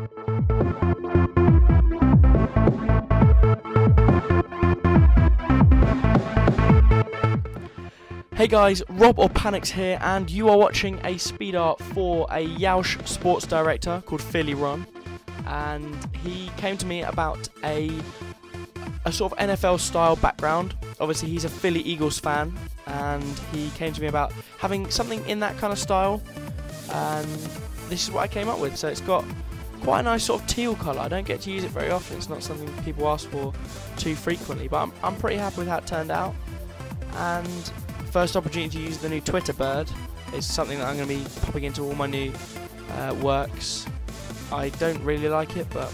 Hey guys, Rob or PaNiiKzZ here, and you are watching a speed art for a Yeousch sports director called Philly Ron. And he came to me about a a sort of NFL style background. Obviously, he's a Philly Eagles fan, and he came to me about having something in that kind of style. And this is what I came up with. So it's got quite a nice sort of teal colour. I don't get to use it very often. It's not something people ask for too frequently, but I'm, I'm pretty happy with how it turned out. And first opportunity to use the new Twitter bird is something that I'm going to be popping into all my new uh, works. I don't really like it, but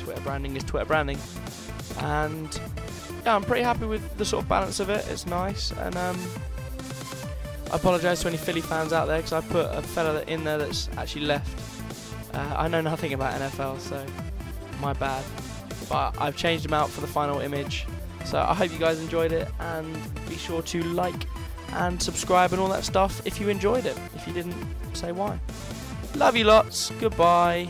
Twitter branding is Twitter branding, and yeah, I'm pretty happy with the sort of balance of it. It's nice, and um, I apologise to any Philly fans out there because I put a fella in there that's actually left. Uh, I know nothing about NFL, so my bad. But I've changed them out for the final image. So I hope you guys enjoyed it, and be sure to like and subscribe and all that stuff if you enjoyed it. If you didn't, say why. Love you lots. Goodbye.